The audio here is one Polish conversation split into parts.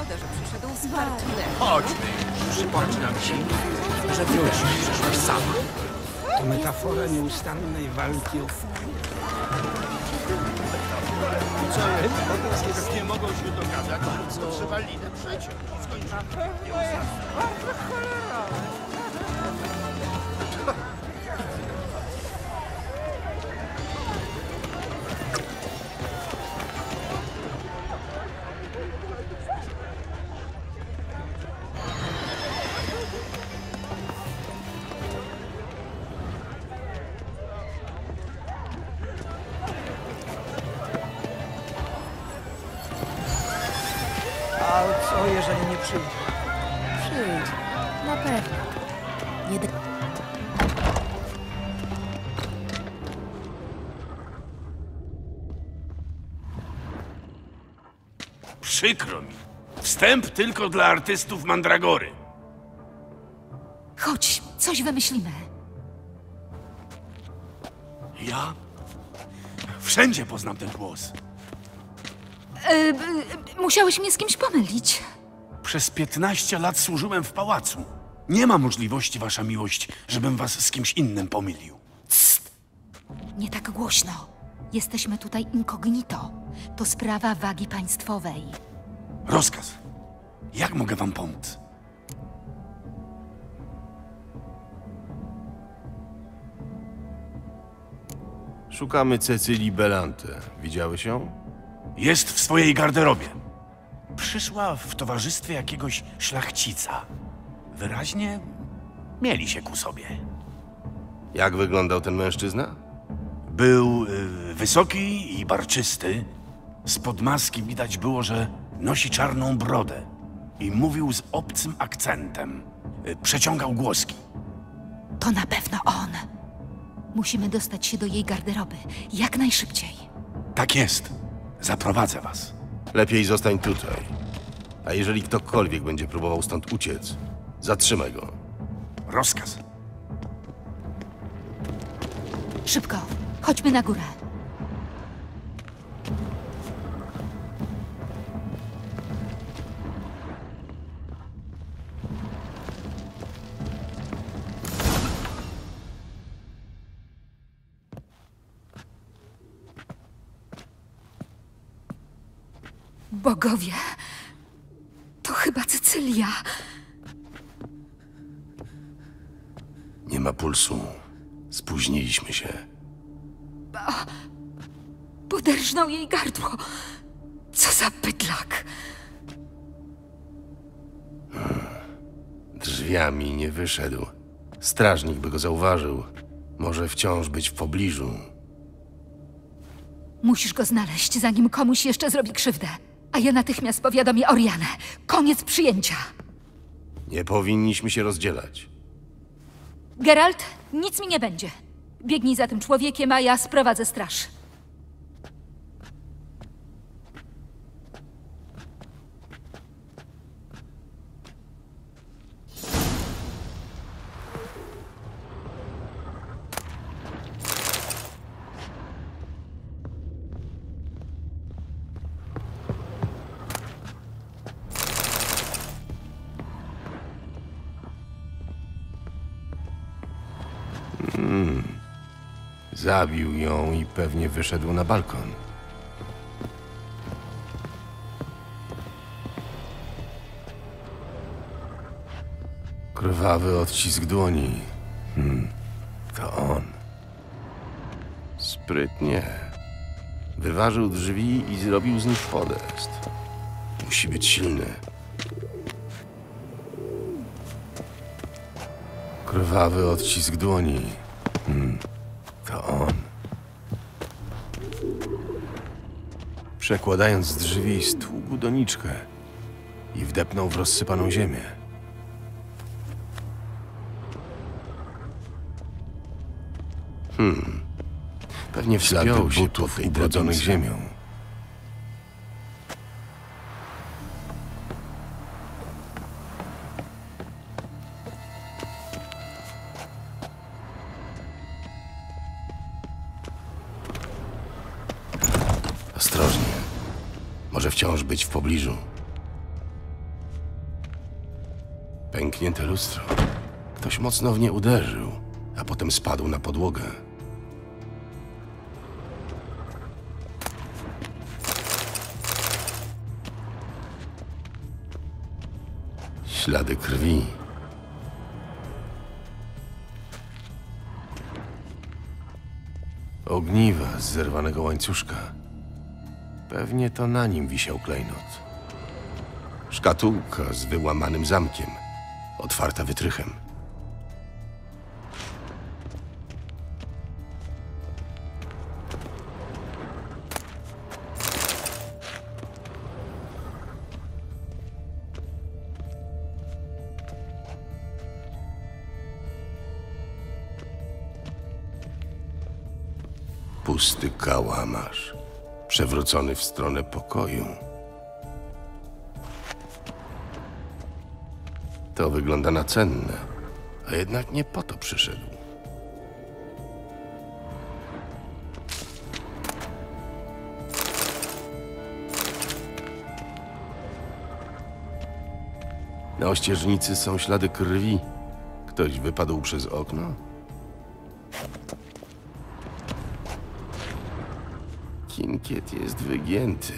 Szkoda, że przyszedł z partnerem. Chodźmy. Przypomnij nam się, że nie przyszłaś sama. To metafora nieustannej walki o Co jest? Nie mogą się dogadać, to trzeba linę przeciąć. Skończymy. Nie A co jeżeli nie przyjdzie? Przyjdź. Na pewno. Nie d- Przykro mi. Wstęp tylko dla artystów Mandragory. Chodź, coś wymyślimy. Ja? Wszędzie poznam ten głos. E, musiałeś mnie z kimś pomylić. Przez 15 lat służyłem w pałacu. Nie ma możliwości, wasza miłość, żebym was z kimś innym pomylił. Nie tak głośno. Jesteśmy tutaj incognito. To sprawa wagi państwowej. Rozkaz. Jak mogę wam pomóc? Szukamy Cecylii Belante. Widziałeś ją? Jest w swojej garderobie. Przyszła w towarzystwie jakiegoś szlachcica. Wyraźnie mieli się ku sobie. Jak wyglądał ten mężczyzna? Był y, wysoki i barczysty. Spod maski widać było, że nosi czarną brodę i mówił z obcym akcentem. Y, przeciągał głoski. To na pewno on. Musimy dostać się do jej garderoby. Jak najszybciej. Tak jest. Zaprowadzę was. Lepiej zostań tutaj. A jeżeli ktokolwiek będzie próbował stąd uciec, zatrzymaj go. Rozkaz. Szybko. Chodźmy na górę. Bogowie, to chyba Cecylia. Nie ma pulsu. Spóźniliśmy się. Poderżnął jej gardło. Co za bydlak. Drzwiami nie wyszedł. Strażnik by go zauważył. Może wciąż być w pobliżu. Musisz go znaleźć, zanim komuś jeszcze zrobi krzywdę. A ja natychmiast powiadomię Orianę. Koniec przyjęcia. Nie powinniśmy się rozdzielać. Geralt, nic mi nie będzie. Biegnij za tym człowiekiem, a ja sprowadzę straż. Zabił ją i pewnie wyszedł na balkon. Krwawy odcisk dłoni. Hmm, to on. Sprytnie. Wyważył drzwi i zrobił z nich podest. Musi być silny. Krwawy odcisk dłoni. Przekładając drzwi, stługł doniczkę i wdepnął w rozsypaną ziemię. Hmm. Pewnie wspiął się tej ubrodzonych ziemią. Wciąż być w pobliżu. Pęknięte lustro. Ktoś mocno w nie uderzył, a potem spadł na podłogę. Ślady krwi. Ogniwa z zerwanego łańcuszka. Pewnie to na nim wisiał klejnot. Szkatułka z wyłamanym zamkiem, otwarta wytrychem. Pusty kałamarz, przewrócony w stronę pokoju. To wygląda na cenne, a jednak nie po to przyszedł. Na ościeżnicy są ślady krwi. Ktoś wypadł przez okno? Kinkiet jest wygięty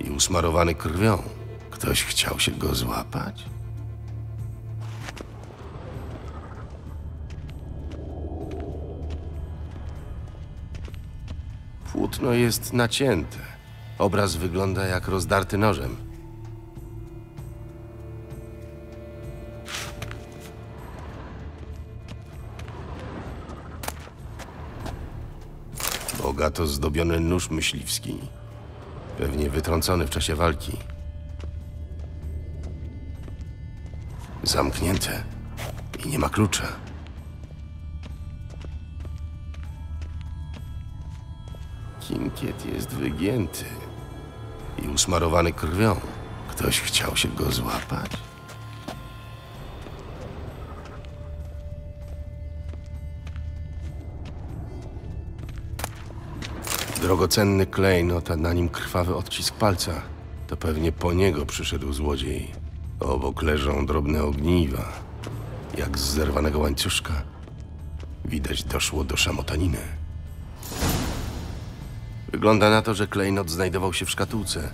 i usmarowany krwią. Ktoś chciał się go złapać? Płótno jest nacięte. Obraz wygląda jak rozdarty nożem. Bogato zdobiony nóż myśliwski. Pewnie wytrącony w czasie walki. Zamknięte i nie ma klucza. Kinkiet jest wygięty i usmarowany krwią. Ktoś chciał się go złapać? Drogocenny klejnot, a na nim krwawy odcisk palca. To pewnie po niego przyszedł złodziej. Obok leżą drobne ogniwa, jak z zerwanego łańcuszka. Widać doszło do szamotaniny. Wygląda na to, że klejnot znajdował się w szkatułce.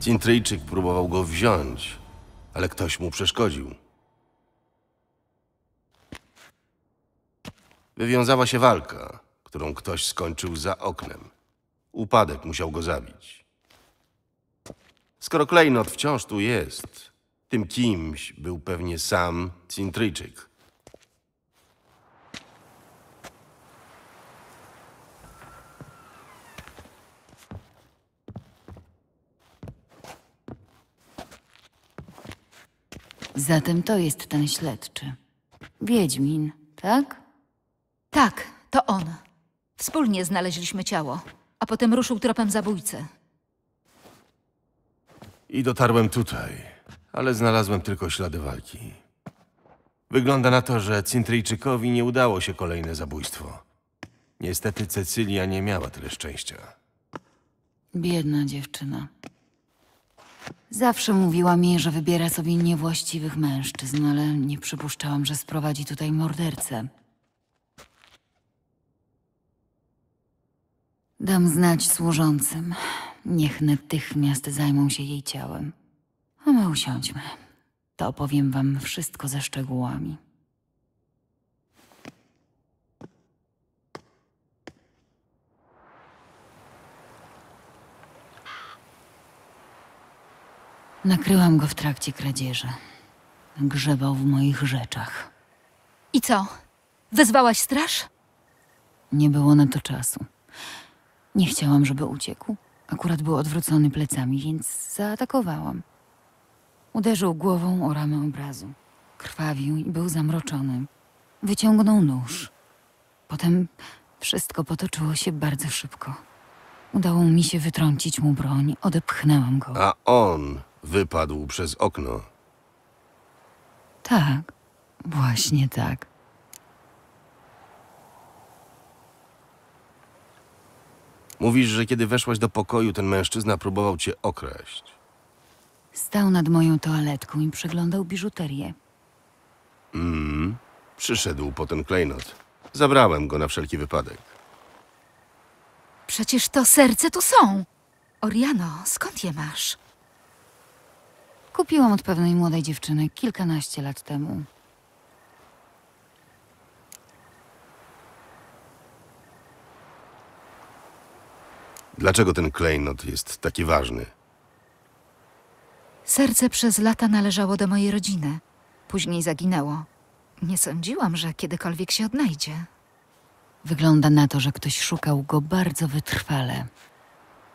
Cintryjczyk próbował go wziąć, ale ktoś mu przeszkodził. Wywiązała się walka, którą ktoś skończył za oknem. Upadek musiał go zabić. Skoro klejnot wciąż tu jest, tym kimś był pewnie sam Cintryjczyk. Zatem to jest ten śledczy. Wiedźmin, tak? Tak, to on. Wspólnie znaleźliśmy ciało, potem ruszył tropem zabójcy. I dotarłem tutaj, ale znalazłem tylko ślady walki. Wygląda na to, że Cintryjczykowi nie udało się kolejne zabójstwo. Niestety Cecylia nie miała tyle szczęścia. Biedna dziewczyna. Zawsze mówiła mi, że wybiera sobie niewłaściwych mężczyzn, ale nie przypuszczałam, że sprowadzi tutaj mordercę. Dam znać służącym. Niech natychmiast zajmą się jej ciałem. A my usiądźmy. To opowiem wam wszystko ze szczegółami. Nakryłam go w trakcie kradzieży. Grzebał w moich rzeczach. I co? Wezwałaś straż? Nie było na to czasu. Nie chciałam, żeby uciekł. Akurat był odwrócony plecami, więc zaatakowałam. Uderzył głową o ramę obrazu. Krwawił i był zamroczony. Wyciągnął nóż. Potem wszystko potoczyło się bardzo szybko. Udało mi się wytrącić mu broń, odepchnęłam go. A on wypadł przez okno. Tak, właśnie tak. Mówisz, że kiedy weszłaś do pokoju, ten mężczyzna próbował cię okraść. Stał nad moją toaletką i przeglądał biżuterię. Przyszedł po ten klejnot. Zabrałem go na wszelki wypadek. Przecież to serce tu są. Oriano, skąd je masz? Kupiłam od pewnej młodej dziewczyny kilkanaście lat temu. Dlaczego ten klejnot jest taki ważny? Serce przez lata należało do mojej rodziny. Później zaginęło. Nie sądziłam, że kiedykolwiek się odnajdzie. Wygląda na to, że ktoś szukał go bardzo wytrwale.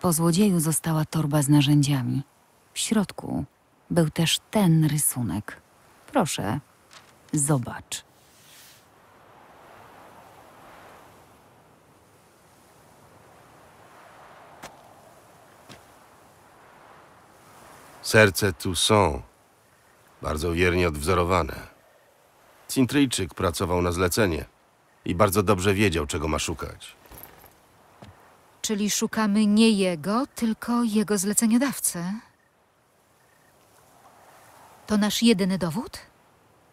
Po złodzieju została torba z narzędziami. W środku był też ten rysunek. Proszę, zobacz. Serce tu są. Bardzo wiernie odwzorowane. Cintryjczyk pracował na zlecenie i bardzo dobrze wiedział, czego ma szukać. Czyli szukamy nie jego, tylko jego zleceniodawcę. To nasz jedyny dowód?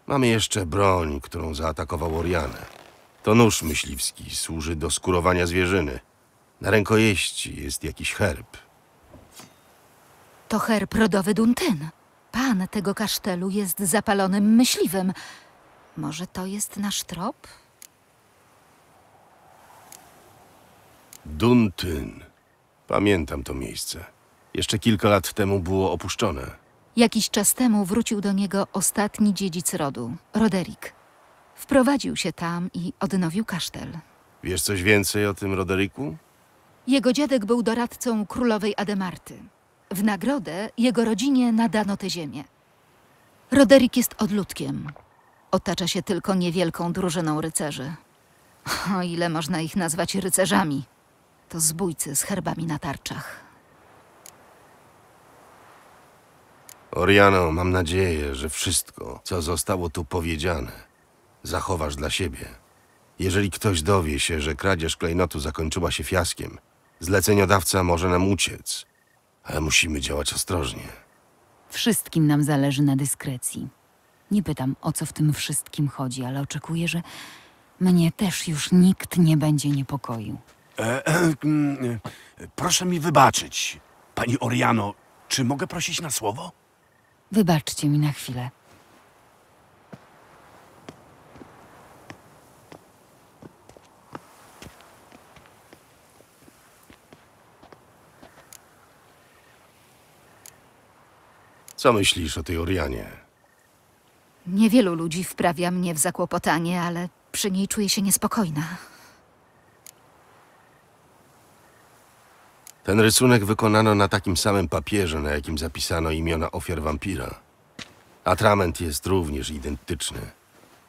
Mamy jeszcze broń, którą zaatakował Orianę. To nóż myśliwski, służy do skurowania zwierzyny. Na rękojeści jest jakiś herb. To herb rodowy Duntyn. Pan tego kasztelu jest zapalonym myśliwym. Może to jest nasz trop? Duntyn. Pamiętam to miejsce. Jeszcze kilka lat temu było opuszczone. Jakiś czas temu wrócił do niego ostatni dziedzic rodu, Roderick. Wprowadził się tam i odnowił kasztel. Wiesz coś więcej o tym Roderiku? Jego dziadek był doradcą królowej Ademarty. W nagrodę jego rodzinie nadano tę ziemię. Roderick jest odludkiem. Otacza się tylko niewielką drużyną rycerzy. O ile można ich nazwać rycerzami? To zbójcy z herbami na tarczach. Oriano, mam nadzieję, że wszystko, co zostało tu powiedziane, zachowasz dla siebie. Jeżeli ktoś dowie się, że kradzież klejnotu zakończyła się fiaskiem, zleceniodawca może nam uciec, ale musimy działać ostrożnie. Wszystkim nam zależy na dyskrecji. Nie pytam, o co w tym wszystkim chodzi, ale oczekuję, że mnie też już nikt nie będzie niepokoił. E, e, mm, e, proszę mi wybaczyć, pani Oriano. Czy mogę prosić na słowo? Wybaczcie mi na chwilę. Co myślisz o tej Orianie? Niewielu ludzi wprawia mnie w zakłopotanie, ale przy niej czuję się niespokojna. Ten rysunek wykonano na takim samym papierze, na jakim zapisano imiona ofiar wampira. Atrament jest również identyczny.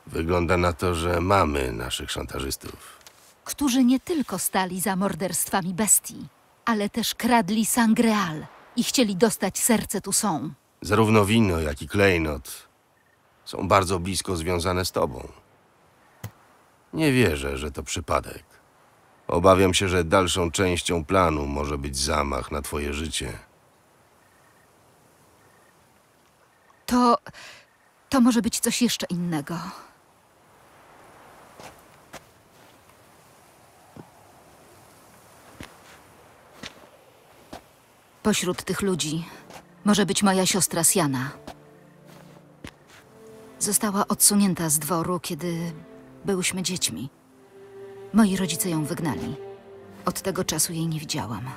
Wygląda na to, że mamy naszych szantażystów. którzy nie tylko stali za morderstwami bestii, ale też kradli sangreal i chcieli dostać serce tu są. Zarówno wino, jak i klejnot są bardzo blisko związane z tobą. Nie wierzę, że to przypadek. Obawiam się, że dalszą częścią planu może być zamach na twoje życie. To. to może być coś jeszcze innego. Pośród tych ludzi może być moja siostra Siana. Została odsunięta z dworu, kiedy byłyśmy dziećmi. Moi rodzice ją wygnali. Od tego czasu jej nie widziałam.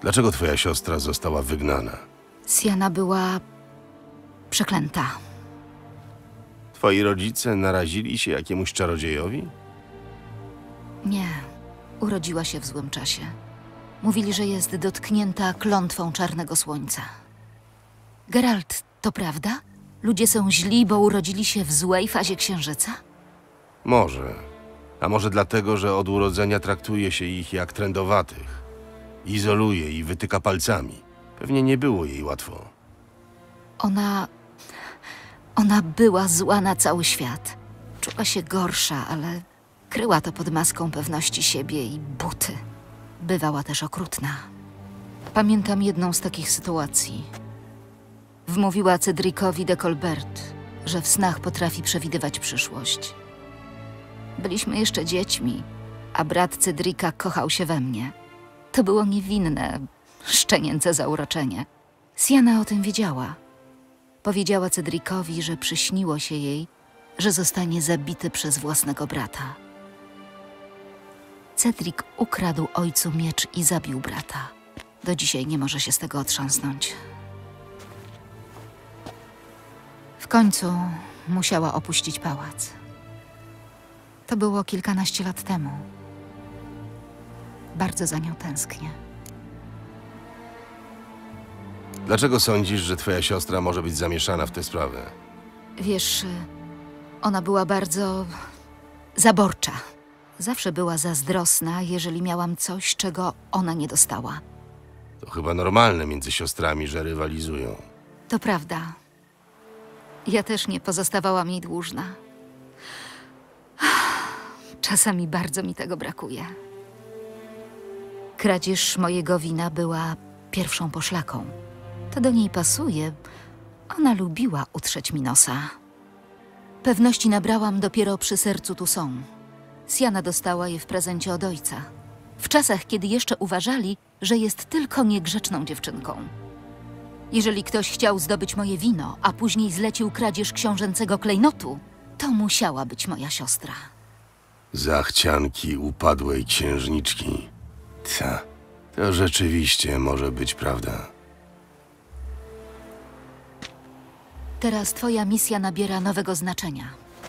Dlaczego twoja siostra została wygnana? Siana była przeklęta. Twoi rodzice narazili się jakiemuś czarodziejowi? Nie, urodziła się w złym czasie. Mówili, że jest dotknięta klątwą czarnego słońca. Geralt, to prawda? Ludzie są źli, bo urodzili się w złej fazie księżyca? Może. A może dlatego, że od urodzenia traktuje się ich jak trędowatych. Izoluje i wytyka palcami. Pewnie nie było jej łatwo. Ona. Ona była zła na cały świat. Czuła się gorsza, ale kryła to pod maską pewności siebie i buty. Bywała też okrutna. Pamiętam jedną z takich sytuacji. Wmówiła Cedricowi de Colbert, że w snach potrafi przewidywać przyszłość. Byliśmy jeszcze dziećmi, a brat Cedrika kochał się we mnie. To było niewinne, szczenięce zauroczenie. Siana o tym wiedziała. Powiedziała Cedricowi, że przyśniło się jej, że zostanie zabity przez własnego brata. Cedric ukradł ojcu miecz i zabił brata. Do dzisiaj nie może się z tego otrząsnąć. W końcu musiała opuścić pałac. To było kilkanaście lat temu. Bardzo za nią tęsknię. Dlaczego sądzisz, że twoja siostra może być zamieszana w tę sprawę? Wiesz, ona była bardzo zaborcza. Zawsze była zazdrosna, jeżeli miałam coś, czego ona nie dostała. To chyba normalne między siostrami, że rywalizują. To prawda. Ja też nie pozostawałam jej dłużna. Czasami bardzo mi tego brakuje. Kradzież mojego wina była pierwszą poszlaką. To do niej pasuje. Ona lubiła utrzeć mi nosa. Pewności nabrałam dopiero przy sercu tu są. Siana dostała je w prezencie od ojca. W czasach, kiedy jeszcze uważali, że jest tylko niegrzeczną dziewczynką. Jeżeli ktoś chciał zdobyć moje wino, a później zlecił kradzież książęcego klejnotu, to musiała być moja siostra. Zachcianki upadłej księżniczki. Ta, to rzeczywiście może być prawda. Teraz twoja misja nabiera nowego znaczenia.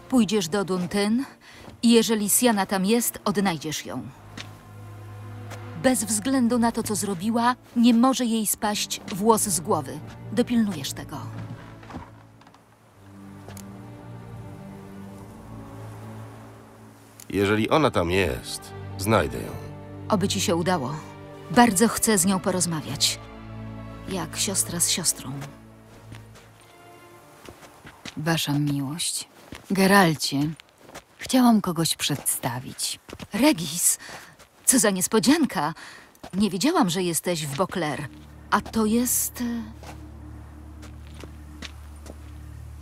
Pójdziesz do Duntyn jeżeli Siana tam jest, odnajdziesz ją. Bez względu na to, co zrobiła, nie może jej spaść włos z głowy. Dopilnujesz tego. Jeżeli ona tam jest, znajdę ją. Oby ci się udało. Bardzo chcę z nią porozmawiać. Jak siostra z siostrą. Wasza miłość. Geralcie, chciałam kogoś przedstawić. Regis, co za niespodzianka. Nie wiedziałam, że jesteś w Bokler. A to jest... e,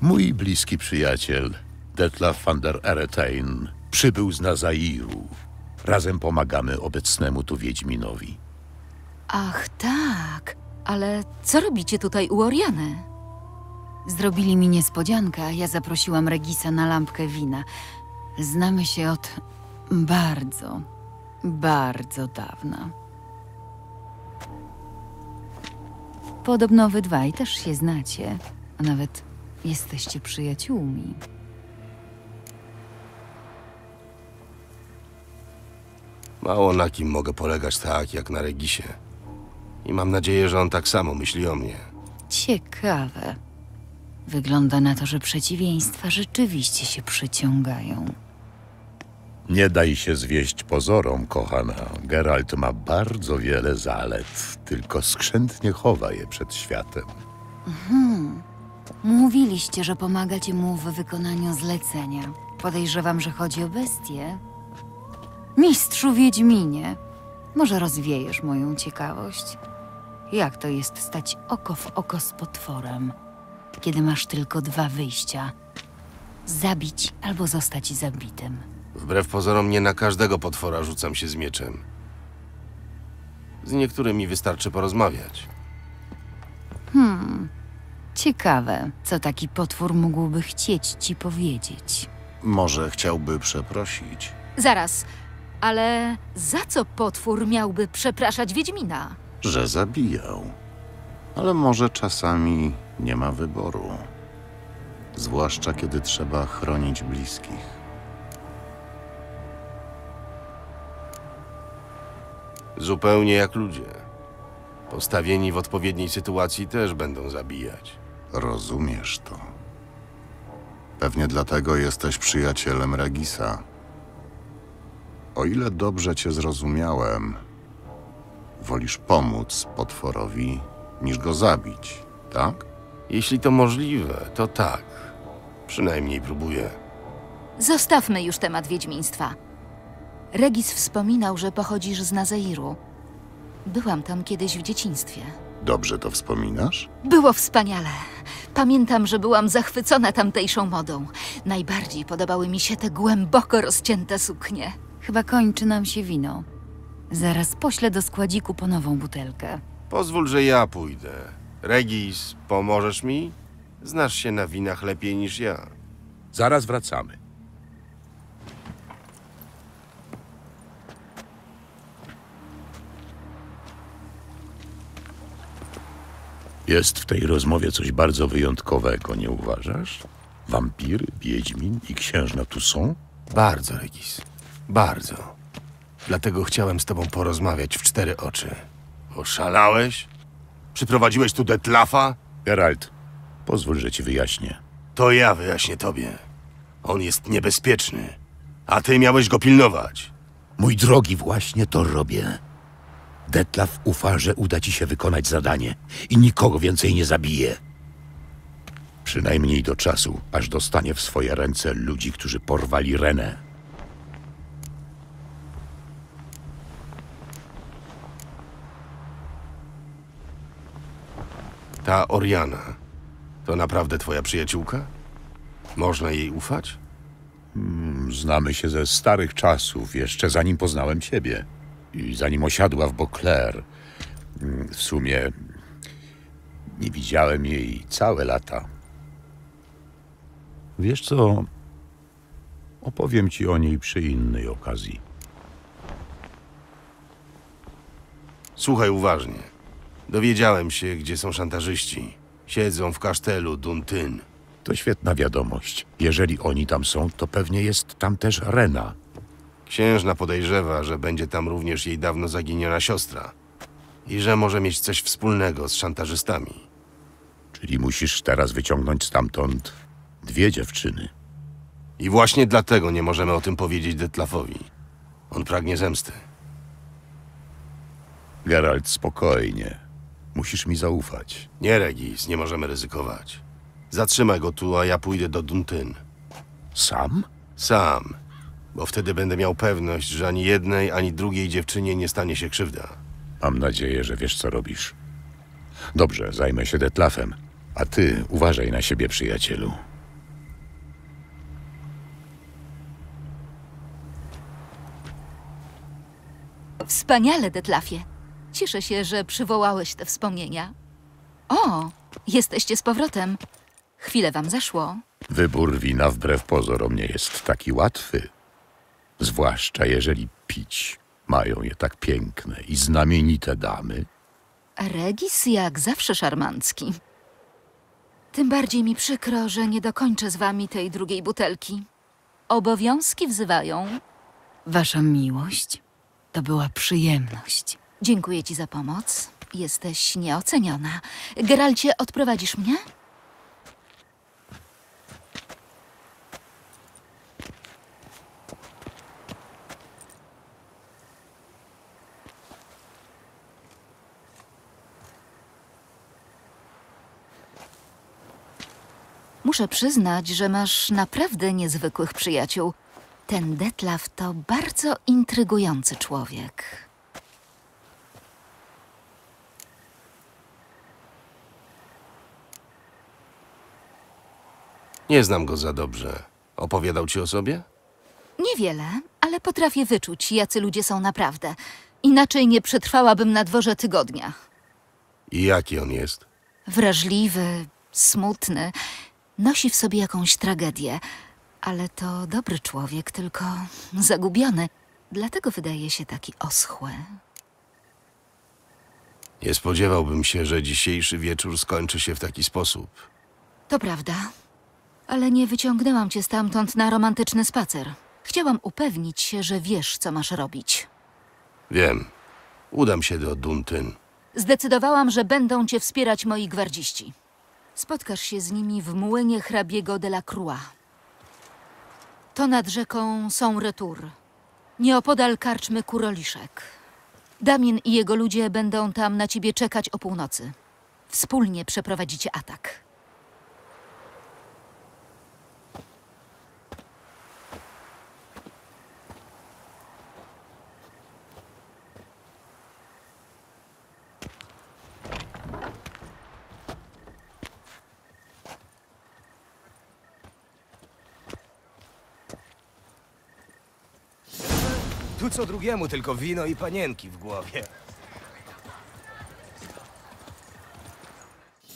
Mój bliski przyjaciel, Detlaf van der Eretain, przybył z Nazairu. Razem pomagamy obecnemu tu Wiedźminowi. Ach, tak. Ale co robicie tutaj u Oriany? Zrobili mi niespodziankę, a ja zaprosiłam Regisa na lampkę wina. Znamy się od bardzo, bardzo dawna. Podobno wy dwaj też się znacie, a nawet jesteście przyjaciółmi. Mało na kim mogę polegać tak, jak na Regisie. I mam nadzieję, że on tak samo myśli o mnie. Ciekawe. Wygląda na to, że przeciwieństwa rzeczywiście się przyciągają. Nie daj się zwieść pozorom, kochana. Geralt ma bardzo wiele zalet, tylko skrzętnie chowa je przed światem. Mówiliście, że pomagacie mu w wykonaniu zlecenia. Podejrzewam, że chodzi o bestię. Mistrzu Wiedźminie, może rozwiejesz moją ciekawość? Jak to jest stać oko w oko z potworem, kiedy masz tylko dwa wyjścia? Zabić albo zostać zabitym. Wbrew pozorom nie na każdego potwora rzucam się z mieczem. Z niektórymi wystarczy porozmawiać. Ciekawe, co taki potwór mógłby chcieć ci powiedzieć. Może chciałby przeprosić. Zaraz, ale za co potwór miałby przepraszać Wiedźmina? że zabijał. Ale może czasami nie ma wyboru. Zwłaszcza kiedy trzeba chronić bliskich. Zupełnie jak ludzie. Postawieni w odpowiedniej sytuacji też będą zabijać. Rozumiesz to. Pewnie dlatego jesteś przyjacielem Regisa. O ile dobrze cię zrozumiałem, wolisz pomóc potworowi niż go zabić, tak? Jeśli to możliwe, to tak. Przynajmniej próbuję. Zostawmy już temat wiedźmiństwa. Regis wspominał, że pochodzisz z Nazairu. Byłam tam kiedyś w dzieciństwie. Dobrze to wspominasz? Było wspaniale. Pamiętam, że byłam zachwycona tamtejszą modą. Najbardziej podobały mi się te głęboko rozcięte suknie. Chyba kończy nam się wino. Zaraz poślę do składziku po nową butelkę. Pozwól, że ja pójdę. Regis, pomożesz mi? Znasz się na winach lepiej niż ja. Zaraz wracamy. Jest w tej rozmowie coś bardzo wyjątkowego, nie uważasz? Wampir, Wiedźmin i księżna tu są? Bardzo, Regis. Bardzo. Dlatego chciałem z tobą porozmawiać w cztery oczy. Oszalałeś? Przyprowadziłeś tu Detlafa? Geralt, pozwól, że ci wyjaśnię. To ja wyjaśnię tobie. On jest niebezpieczny, a ty miałeś go pilnować. Mój drogi, właśnie to robię. Detlaf ufa, że uda ci się wykonać zadanie i nikogo więcej nie zabije. Przynajmniej do czasu, aż dostanie w swoje ręce ludzi, którzy porwali Renę. Ta Oriana to naprawdę twoja przyjaciółka? Można jej ufać? Znamy się ze starych czasów, jeszcze zanim poznałem ciebie. I zanim osiadła w Beauclair. Mm, W sumie nie widziałem jej całe lata. Wiesz co? Opowiem ci o niej przy innej okazji. Słuchaj uważnie. Dowiedziałem się, gdzie są szantażyści. Siedzą w kasztelu Duntyn. To świetna wiadomość. Jeżeli oni tam są, to pewnie jest tam też Rena. Księżna podejrzewa, że będzie tam również jej dawno zaginiona siostra. I że może mieć coś wspólnego z szantażystami. Czyli musisz teraz wyciągnąć stamtąd dwie dziewczyny. I właśnie dlatego nie możemy o tym powiedzieć Detlafowi. On pragnie zemsty. Geralt, spokojnie. Musisz mi zaufać. Nie, Regis, nie możemy ryzykować. Zatrzymaj go tu, a ja pójdę do Duntyn. Sam? Sam. Bo wtedy będę miał pewność, że ani jednej, ani drugiej dziewczynie nie stanie się krzywda. Mam nadzieję, że wiesz, co robisz. Dobrze, zajmę się Detlafem. A ty uważaj na siebie, przyjacielu. Wspaniale, Detlafie. Cieszę się, że przywołałeś te wspomnienia. O, jesteście z powrotem. Chwilę wam zeszło. Wybór wina wbrew pozorom nie jest taki łatwy. Zwłaszcza jeżeli pić mają je tak piękne i znamienite damy. Regis jak zawsze szarmancki. Tym bardziej mi przykro, że nie dokończę z wami tej drugiej butelki. Obowiązki wzywają. Wasza miłość to była przyjemność. Dziękuję ci za pomoc. Jesteś nieoceniona. Geralcie, odprowadzisz mnie? Muszę przyznać, że masz naprawdę niezwykłych przyjaciół. Ten Detlaf to bardzo intrygujący człowiek. Nie znam go za dobrze. Opowiadał ci o sobie? Niewiele, ale potrafię wyczuć, jacy ludzie są naprawdę. Inaczej nie przetrwałabym na dworze tygodnia. I jaki on jest? Wrażliwy, smutny, nosi w sobie jakąś tragedię, ale to dobry człowiek, tylko zagubiony. Dlatego wydaje się taki oschły. Nie spodziewałbym się, że dzisiejszy wieczór skończy się w taki sposób. To prawda, ale nie wyciągnęłam cię stamtąd na romantyczny spacer. Chciałam upewnić się, że wiesz, co masz robić. Wiem. Udam się do Duntyn. Zdecydowałam, że będą cię wspierać moi gwardziści. Spotkasz się z nimi w młynie hrabiego de la Croix. To nad rzeką są Retour, nieopodal karczmy Kuroliszek. Damien i jego ludzie będą tam na ciebie czekać o północy. Wspólnie przeprowadzicie atak. Tu co drugiemu tylko wino i panienki w głowie.